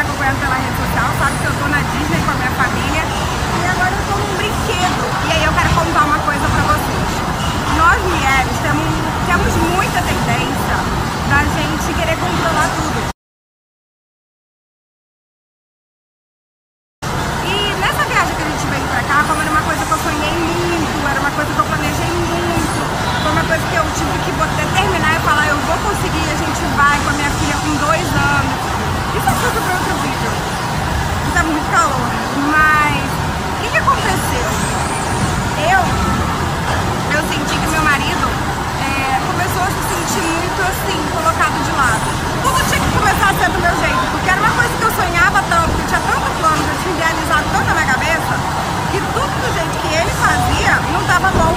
me acompanhando pela rede social sabe que eu tô na Disney com a minha família e agora eu tô num brinquedo. E aí eu quero contar uma coisa pra vocês. Nós mulheres temos, temos muita tendência da gente querer controlar tudo. E nessa viagem que a gente veio pra cá, como era uma coisa que eu sonhei muito, era uma coisa que eu planejei muito, foi uma coisa que eu tive que determinar e falar, eu vou conseguir, a gente vai com a minha filha com dois anos. Isso é coisa para outro vídeo. Tá muito calor. Mas o que, que aconteceu? Eu, eu senti que meu marido é, começou a se sentir muito assim, colocado de lado. Tudo tinha que começar a ser do meu jeito, porque era uma coisa que eu sonhava tanto, que eu tinha tanto plano, que eu tinha idealizado tanto na minha cabeça, que tudo do jeito que ele fazia não estava bom.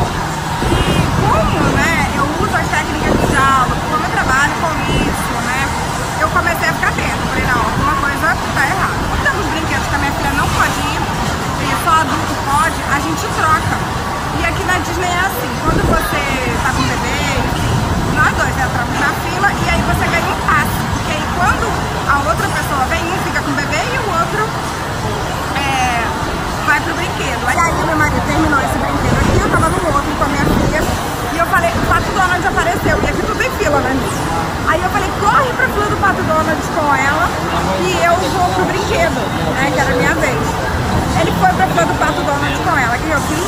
E como, né, eu uso as técnicas de diálogo, como eu trabalho com isso, né, eu comecei a ficar atento. Falei, não, alguma coisa tá errada. Quando temos brinquedos que a minha filha não pode ir, e só adulto pode, a gente troca. E aqui na Disney é assim, quando você tá com bebê, nós dois entramos na fila e aí você ganha um passe. Porque aí quando a outra pessoa vem, um fica com o bebê e o outro é, vai pro brinquedo. Aí, aí meu marido terminou esse brinquedo aqui, eu tava no outro com a minha filha. E eu falei, o Pato Donald apareceu, e aqui tudo em fila, né? Aí eu falei, corre pra fila do Pato Donald com ela e eu vou pro brinquedo, né? Que era a minha vez. Ele foi pra fila do Pato Donald eu fiz.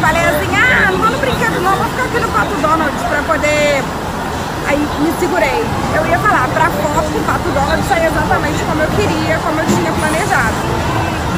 Falei assim, ah, não vou no brinquedo não, vou ficar aqui no Pato Donald pra poder... Aí me segurei. Eu ia falar, pra foto com o Pato Donald sair exatamente como eu queria, como eu tinha planejado.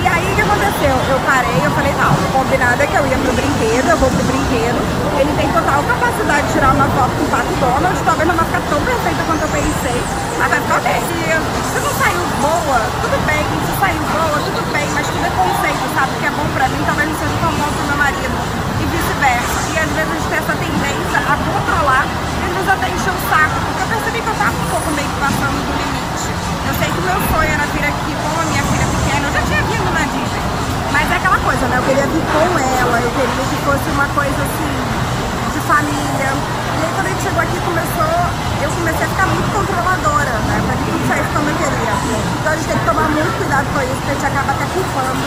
E aí o que aconteceu? Eu parei, eu falei, não, o combinado é que eu ia pro brinquedo, eu vou pro brinquedo. Ele tem total capacidade de tirar uma foto com o Pato Donald, talvez não vai ficar tão perfeita quanto eu pensei, mas vai ficar bem. Se não saiu boa, tudo bem. Se saiu boa, tudo bem, mas tudo é conceito, sabe? O que é bom pra mim talvez não seja tão bom pro meu marido. E vice-versa. E às vezes a gente tem essa tendência a controlar e nos até encher o saco. Porque eu percebi que eu tava um pouco meio que passando do limite. Eu sei que o meu sonho era vir aqui com a minha filha pequena. Eu já tinha vindo na Disney. Mas é aquela coisa, né? Eu queria vir com ela, eu queria que fosse uma coisa assim, de família. E aí quando a gente chegou aqui começou, eu comecei a ficar muito controladora, né? Pra que tudo saísse como eu queria. Então a gente tem que tomar muito cuidado com isso, porque a gente acaba até culpando.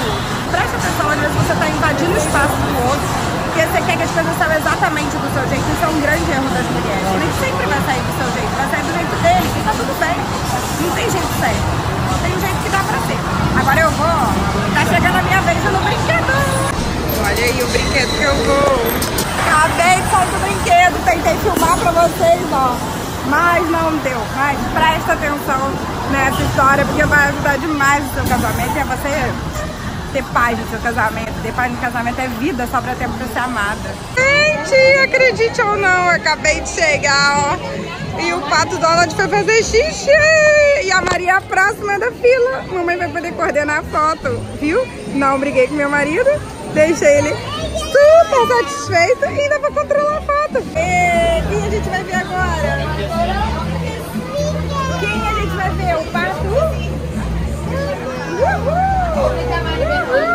Presta atenção, às vezes você tá invadindo o espaço do outro, porque você quer que as coisas saiam exatamente do seu jeito. Isso é um grande erro das mulheres. Nem sempre vai sair do seu jeito, vai sair do jeito dele, e tá tudo bem. Não tem jeito certo. Tem um jeito que dá pra ser. Agora eu vou, pra vocês, ó. Mas não deu. Mas presta atenção nessa história, porque vai ajudar demais o seu casamento. É você ter paz no seu casamento. Ter paz no casamento é vida, sobra tempo pra ser amada. Gente, acredite ou não, acabei de chegar, ó. E o Pato Donald foi fazer xixi. E a Maria próxima da fila. Mamãe vai poder coordenar a foto, viu? Não briguei com meu marido. Deixei ele super satisfeito e ainda vou controlar a foto. E quem a gente vai ver agora? Quem a gente vai ver? O Pato? Uhul! Uhul!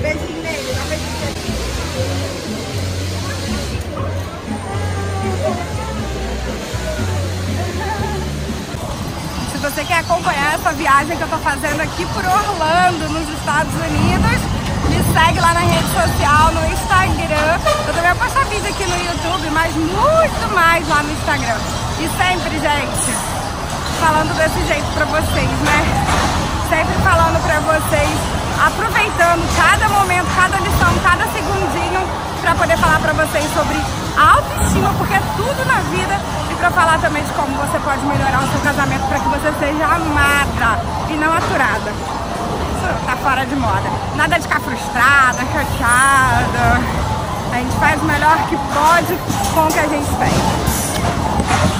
Beijinho dá. Se você quer acompanhar essa viagem que eu tô fazendo aqui por Orlando, nos Estados Unidos, segue lá na rede social, no Instagram. Eu também vou postar vídeo aqui no YouTube, mas muito mais lá no Instagram. E sempre, gente, falando desse jeito pra vocês, né? Sempre falando pra vocês, aproveitando cada momento, cada lição, cada segundinho pra poder falar pra vocês sobre autoestima, porque é tudo na vida e pra falar também de como você pode melhorar o seu casamento pra que você seja amada e não aturada. Tá fora de moda. Nada de ficar frustrada, chateada. A gente faz o melhor que pode com o que a gente tem.